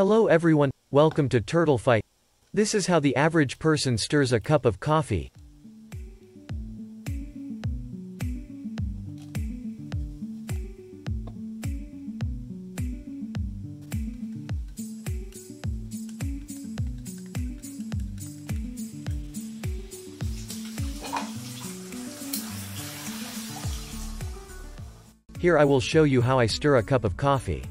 Hello everyone, welcome to Turtle Fight. This is how the average person stirs a cup of coffee. Here I will show you how I stir a cup of coffee.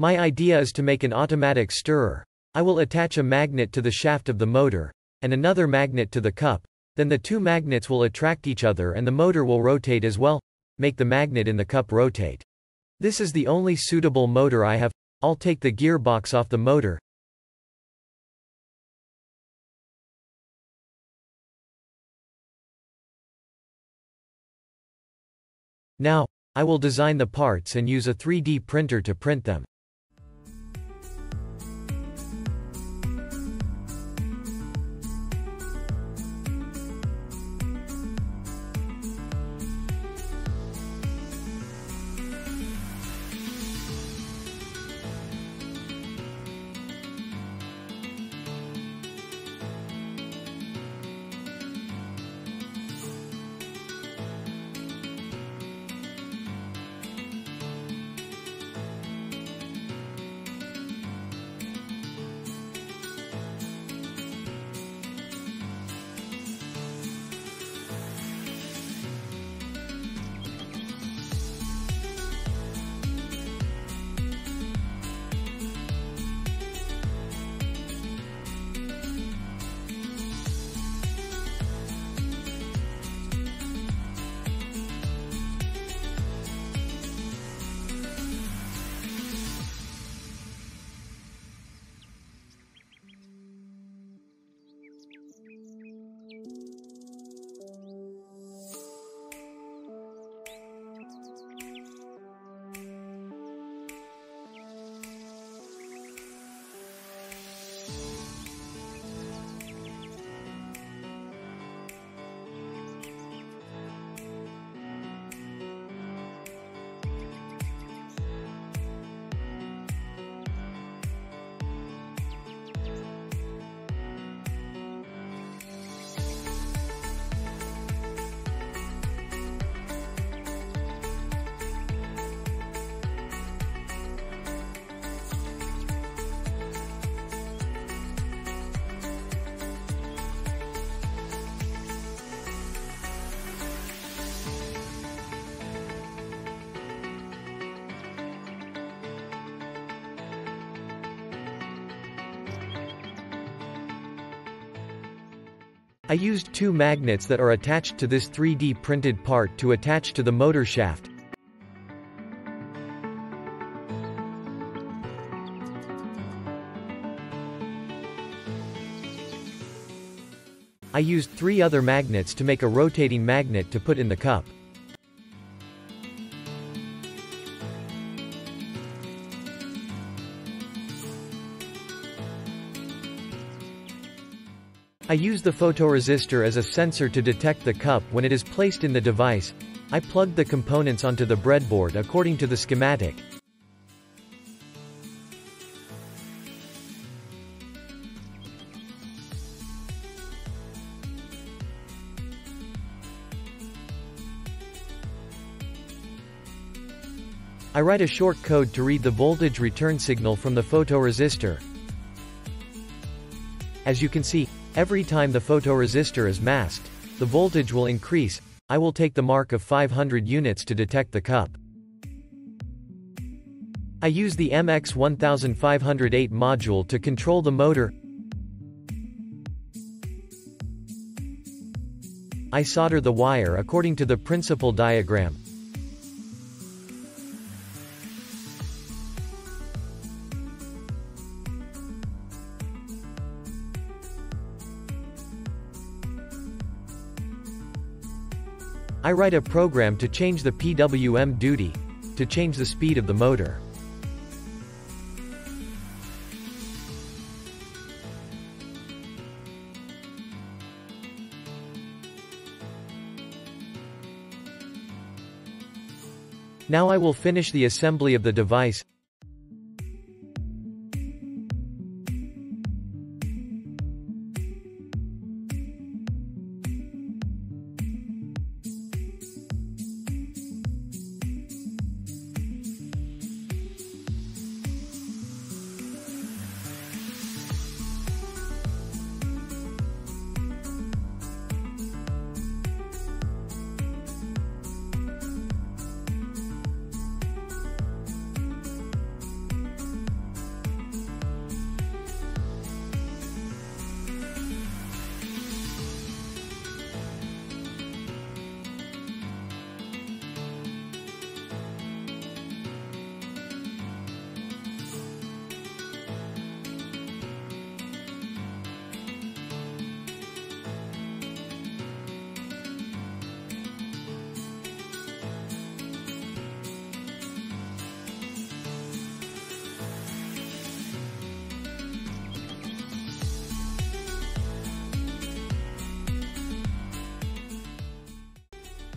My idea is to make an automatic stirrer. I will attach a magnet to the shaft of the motor, and another magnet to the cup, then the two magnets will attract each other and the motor will rotate as well, make the magnet in the cup rotate. This is the only suitable motor I have, I'll take the gearbox off the motor, Now, I will design the parts and use a 3D printer to print them. I used two magnets that are attached to this 3D printed part to attach to the motor shaft. I used three other magnets to make a rotating magnet to put in the cup. I use the photoresistor as a sensor to detect the cup when it is placed in the device. I plugged the components onto the breadboard according to the schematic. I write a short code to read the voltage return signal from the photoresistor. As you can see, Every time the photoresistor is masked, the voltage will increase, I will take the mark of 500 units to detect the cup. I use the MX1508 module to control the motor. I solder the wire according to the principle diagram. I write a program to change the PWM duty, to change the speed of the motor. Now I will finish the assembly of the device,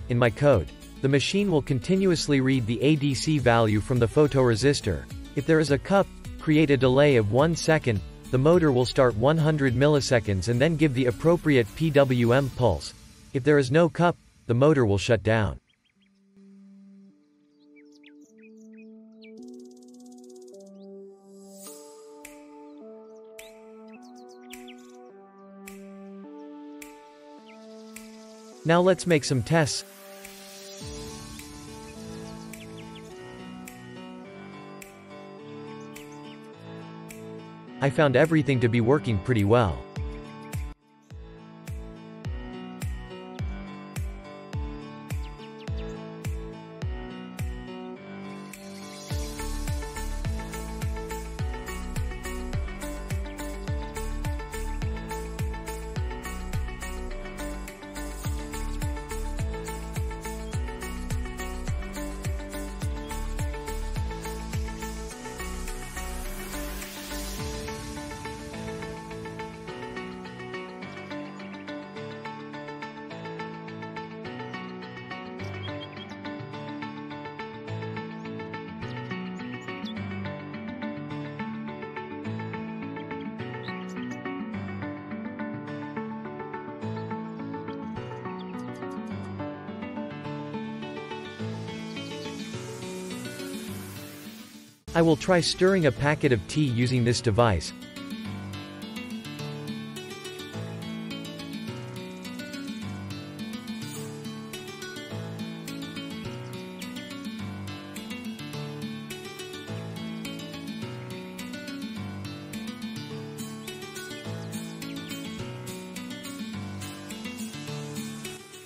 In my code, the machine will continuously read the ADC value from the photoresistor. If there is a cup, create a delay of 1 second, the motor will start 100 milliseconds and then give the appropriate PWM pulse. If there is no cup, the motor will shut down. Now let's make some tests. I found everything to be working pretty well. I will try stirring a packet of tea using this device.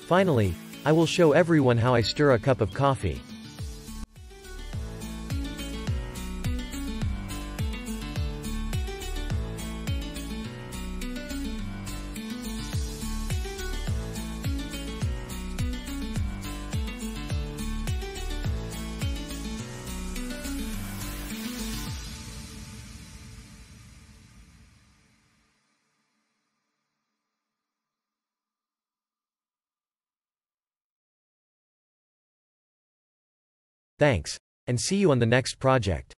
Finally, I will show everyone how I stir a cup of coffee. Thanks. And see you on the next project.